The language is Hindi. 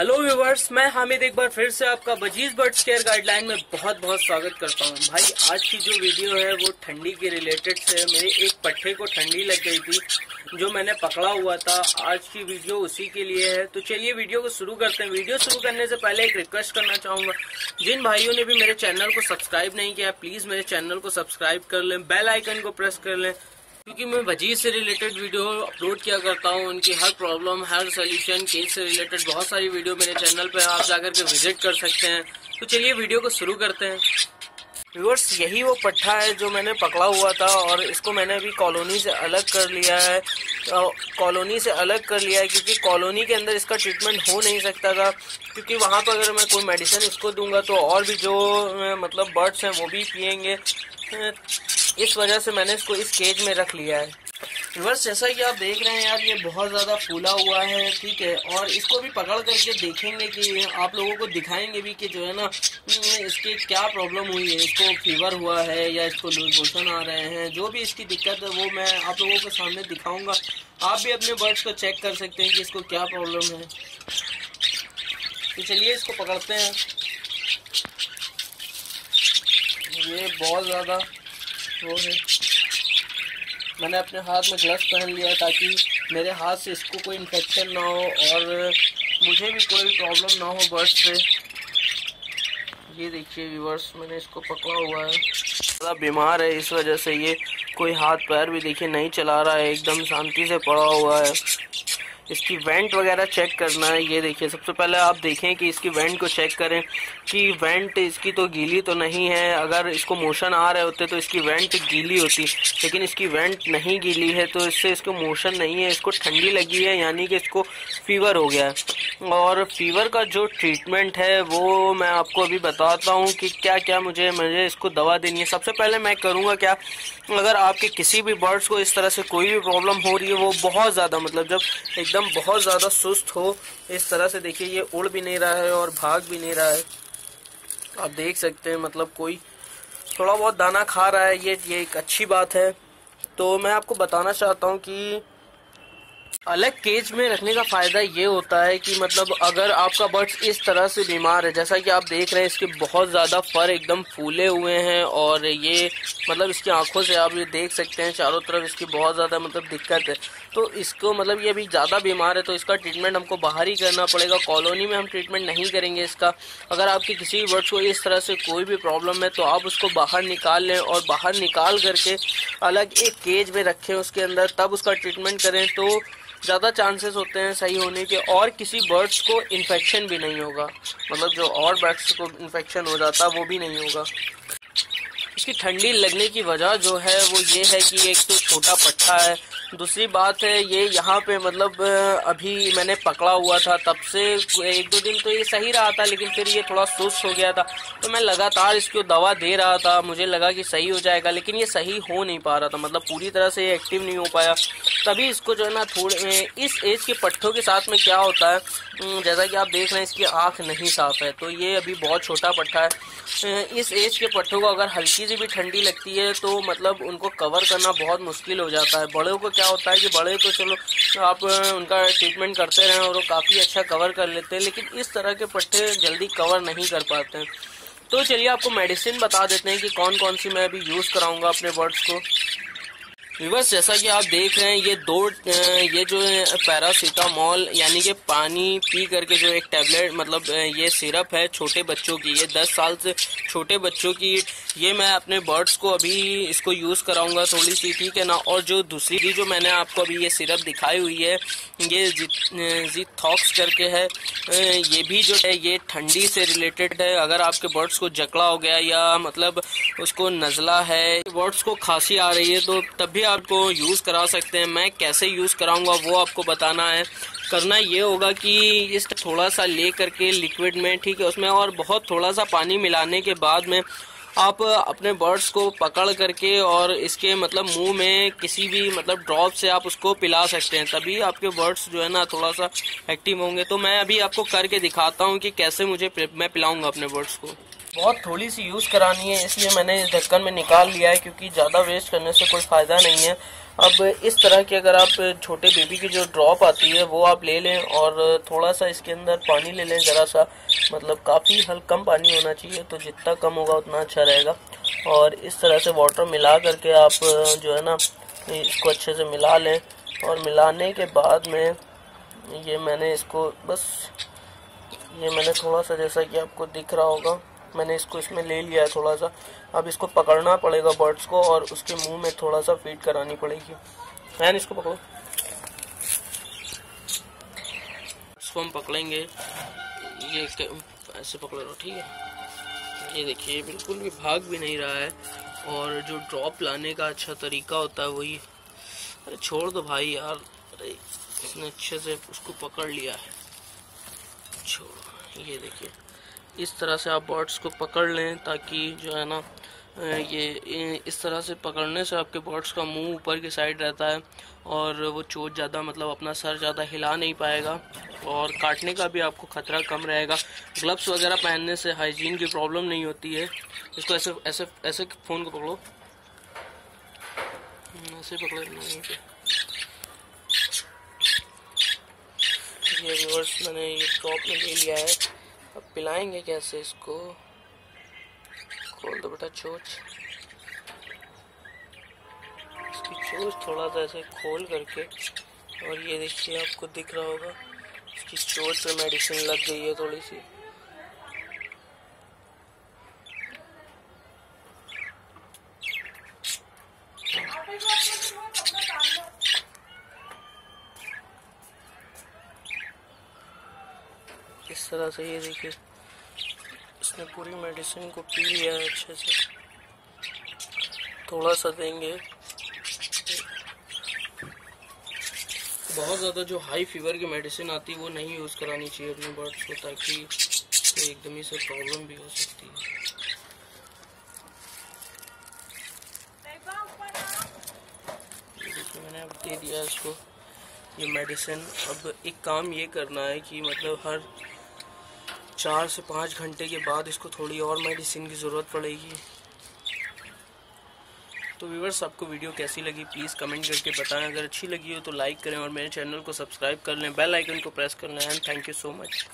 हेलो व्यूवर्स मैं हामिद एक बार फिर से आपका बजीज बर्ड्स केयर गाइडलाइन में बहुत बहुत स्वागत करता हूँ। भाई, आज की जो वीडियो है, वो ठंडी के रिलेटेड से मेरे एक पट्टे को ठंडी लग गई थी, जो मैंने पकड़ा हुआ था। आज की वीडियो उसी के लिए है। तो चलिए वीडियो को शुरू करते हैं। वीडियो शुरू करने से पहले एक रिक्वेस्ट करना चाहूँगा। जिन भाइयों ने भी मेरे चैनल को सब्सक्राइब नहीं किया प्लीज़ मेरे चैनल को सब्सक्राइब कर लें। बेल आइकन को प्रेस कर लें। क्योंकि मैं वजीज से रिलेटेड वीडियो अपलोड किया करता हूँ, उनकी हर प्रॉब्लम हर सोल्यूशन केस से रिलेटेड बहुत सारी वीडियो मेरे चैनल पर आप जाकर के विज़िट कर सकते हैं। तो चलिए वीडियो को शुरू करते हैं। व्यूअर्स यही वो पट्टा है जो मैंने पकड़ा हुआ था और इसको मैंने अभी कॉलोनी से अलग कर लिया है। कॉलोनी से अलग कर लिया है क्योंकि कॉलोनी के अंदर इसका ट्रीटमेंट हो नहीं सकता था। क्योंकि वहाँ पर अगर मैं कोई मेडिसिन इसको दूँगा तो और भी जो मतलब बर्ड्स हैं वो भी पियेंगे। इस वजह से मैंने इसको इस केज में रख लिया है। रिवर्स जैसा कि आप देख रहे हैं यार, ये बहुत ज़्यादा फूला हुआ है, ठीक है? और इसको भी पकड़ करके देखेंगे कि आप लोगों को दिखाएँगे भी कि जो है ना इसकी क्या प्रॉब्लम हुई है? इसको फीवर हुआ है या इसको लूज मोशन आ रहे हैं? जो भी इसकी दिक्कत है, वो मैं आप लोगों के सामने दिखाऊँगा। आप भी अपने बर्ड्स को चेक कर सकते हैं कि इसको क्या प्रॉब्लम है। तो चलिए इसको पकड़ते हैं। ये बहुत ज़्यादा वो है। मैंने अपने हाथ में ग्लव्स पहन लिया ताकि मेरे हाथ से इसको कोई इन्फेक्शन ना हो और मुझे भी कोई प्रॉब्लम ना हो बर्ड से। ये देखिए व्यूवर्स मैंने इसको पकड़ा हुआ है। थोड़ा बीमार है इस वजह से ये कोई हाथ पैर भी देखिए नहीं चला रहा है, एकदम शांति से पड़ा हुआ है। इसकी वेंट वगैरह चेक करना है, ये देखिए, सबसे पहले आप देखें कि इसकी वेंट को चेक करें कि वेंट इसकी तो गीली तो नहीं है, अगर इसको मोशन आ रहे होते तो इसकी वेंट गीली होती, लेकिन इसकी वेंट नहीं गीली है तो इससे इसको मोशन नहीं है, इसको ठंडी लगी है, यानी कि इसको फीवर हो गया है। और फीवर का जो ट्रीटमेंट है, वो मैं आपको अभी बताता हूँ कि क्या क्या मुझे मुझे इसको दवा देनी है। सबसे पहले मैं करूँगा क्या, अगर आपके किसी भी बर्ड्स को इस तरह से कोई भी प्रॉब्लम हो रही है, वो बहुत ज़्यादा मतलब जब एकदम बहुत ज़्यादा सुस्त हो, इस तरह से देखिए, ये उड़ भी नहीं रहा है और भाग भी नहीं रहा है। आप देख सकते हैं मतलब कोई थोड़ा बहुत दाना खा रहा है, ये ये एक अच्छी बात है। तो मैं आपको बताना चाहता हूँ कि अलग केज में रखने का फ़ायदा ये होता है कि मतलब अगर आपका बर्ड्स इस तरह से बीमार है, जैसा कि आप देख रहे हैं, इसके बहुत ज़्यादा फर एकदम फूले हुए हैं और ये मतलब इसकी आँखों से आप ये देख सकते हैं, चारों तरफ़ इसकी बहुत ज़्यादा मतलब दिक्कत है। तो इसको मतलब ये अभी ज़्यादा बीमार है तो इसका ट्रीटमेंट हमको बाहर ही करना पड़ेगा कॉलोनी में हम ट्रीटमेंट नहीं करेंगे इसका। अगर आपके किसी भी बर्ड्स को इस तरह से कोई भी प्रॉब्लम है तो आप उसको बाहर निकाल लें और बाहर निकाल करके अलग एक केज में रखें उसके अंदर, तब उसका ट्रीटमेंट करें तो ज़्यादा चांसेस होते हैं सही होने के, और किसी बर्ड्स को इन्फेक्शन भी नहीं होगा। मतलब जो और बर्ड्स को इन्फेक्शन हो जाता, वो भी नहीं होगा। इसकी ठंडी लगने की वजह जो है, वो ये है कि एक तो छोटा पट्टा है दूसरी बात है, ये यहाँ पे मतलब अभी मैंने पकड़ा हुआ था, तब से एक दो दिन तो ये सही रहा था, लेकिन फिर ये थोड़ा सुस्त हो गया था। तो मैं लगातार इसको दवा दे रहा था, मुझे लगा कि सही हो जाएगा, लेकिन ये सही हो नहीं पा रहा था। मतलब पूरी तरह से एक्टिव नहीं हो पाया। तभी इसको जो है ना, थोड़े, इस एज के पट्ठों के साथ में क्या होता है जैसा कि आप देख रहे हैं, इसकी आँख नहीं साफ़ है। तो ये अभी बहुत छोटा पट्ठा है। इस एज के पट्टों को अगर हल्की सी भी ठंडी लगती है तो मतलब उनको कवर करना बहुत मुश्किल हो जाता है। बड़ों को क्या होता है कि बड़े तो चलो, आप उनका ट्रीटमेंट करते रहें और वो काफ़ी अच्छा कवर कर लेते हैं, लेकिन इस तरह के पट्टे जल्दी कवर नहीं कर पाते हैं। तो चलिए आपको मेडिसिन बता देते हैं कि कौन कौन सी मैं अभी यूज़ कराऊँगा अपने बर्ड्स को। विवर्स जैसा कि आप देख रहे हैं, ये दो ये जो है पैरासीटामॉल यानी कि पानी पी करके जो एक टैबलेट मतलब ये सिरप है छोटे बच्चों की, ये दस साल से छोटे बच्चों की, ये मैं अपने बर्ड्स को अभी इसको यूज़ कराऊँगा थोड़ी सी, ठीक है ना? और जो दूसरी जो मैंने आपको अभी ये सिरप दिखाई हुई है, ये जी थॉक्स करके है ये भी जो है, ये ठंडी से रिलेटेड है। अगर आपके बर्ड्स को जकड़ा हो गया या मतलब उसको नज़ला है बर्ड्स को खांसी आ रही है तो तब भी आपको यूज़ करा सकते हैं, मैं कैसे यूज़ कराऊँगा वो आपको बताना है। करना ये होगा कि इस थोड़ा सा ले करके लिक्विड में, ठीक है, उसमें और बहुत थोड़ा सा पानी मिलाने के बाद में आप अपने बर्ड्स को पकड़ करके और इसके मतलब मुँह में किसी भी मतलब ड्रॉप से आप उसको पिला सकते हैं, तभी आपके बर्ड्स जो है ना थोड़ा सा एक्टिव होंगे। तो मैं अभी आपको करके दिखाता हूँ कि कैसे मुझे मैं पिलाऊँगा अपने बर्ड्स को। बहुत थोड़ी सी यूज़ करानी है, इसलिए मैंने इस ढक्कन में निकाल लिया है क्योंकि ज़्यादा वेस्ट करने से कोई फ़ायदा नहीं है। अब इस तरह की अगर आप छोटे बेबी की जो ड्रॉप आती है, वो आप ले लें और थोड़ा सा इसके अंदर पानी ले लें, ज़रा सा मतलब काफ़ी हल कम पानी होना चाहिए तो जितना कम होगा उतना अच्छा रहेगा। और इस तरह से वाटर मिला करके आप, जो है ना, इसको अच्छे से मिला लें। और मिलाने के बाद में ये मैंने इसको, बस, ये मैंने थोड़ा सा जैसा कि आपको दिख रहा होगा मैंने इसको इसमें ले लिया है थोड़ा सा। अब इसको पकड़ना पड़ेगा बर्ड्स को और उसके मुँह में थोड़ा सा फ़ीड करानी पड़ेगी। फ़ैन इसको पकड़ो। इसको हम पकड़ेंगे। ये ऐसे पकड़ लो, ठीक है? ये देखिए बिल्कुल भी भाग भी नहीं रहा है। और जो ड्रॉप लाने का अच्छा तरीका होता है वही। अरे, छोड़ दो भाई यार। अरे, इसने अच्छे से उसको पकड़ लिया है। छोड़ो। ये देखिए। इस तरह से आप बर्ड्स को पकड़ लें ताकि जो है ना ये इस तरह से पकड़ने से आपके बर्ड्स का मुँह ऊपर की साइड रहता है और वो चोट ज़्यादा मतलब अपना सर ज़्यादा हिला नहीं पाएगा और काटने का भी आपको ख़तरा कम रहेगा। ग्लव्स वगैरह पहनने से हाइजीन की प्रॉब्लम नहीं होती है। इसको ऐसे ऐसे ऐसे फ़ोन को पकड़ो। हम्म, ऐसे पकड़ो ये मैंने ये ड्रॉप में ले लिया है। पिलाएँगे कैसे इसको? खोल दो बेटा चोच। इसकी चोच थोड़ा सा ऐसे खोल करके, और ये देखिए आपको दिख रहा होगा, इसकी चोच पे मेडिसिन लग गई है थोड़ी सी। तरह से ये देखिए, इसने पूरी मेडिसिन को पी लिया है अच्छे से। थोड़ा सा देंगे। बहुत ज़्यादा जो हाई फीवर की मेडिसिन आती है, वो नहीं यूज़ करानी चाहिए अपने बर्ड्स को, ताकि तो एकदम ही से प्रॉब्लम भी हो सकती है। मैंने अब दे दिया इसको। ये मेडिसिन अब एक काम ये करना है कि मतलब हर चार से पाँच घंटे के बाद इसको थोड़ी और मेडिसिन की ज़रूरत पड़ेगी। तो व्यूवर्स आपको वीडियो कैसी लगी? प्लीज़ कमेंट करके बताएँ। अगर अच्छी लगी हो तो लाइक करें और मेरे चैनल को सब्सक्राइब कर लें। बेल आइकन को प्रेस कर लें। And thank you so much